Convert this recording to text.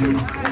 you.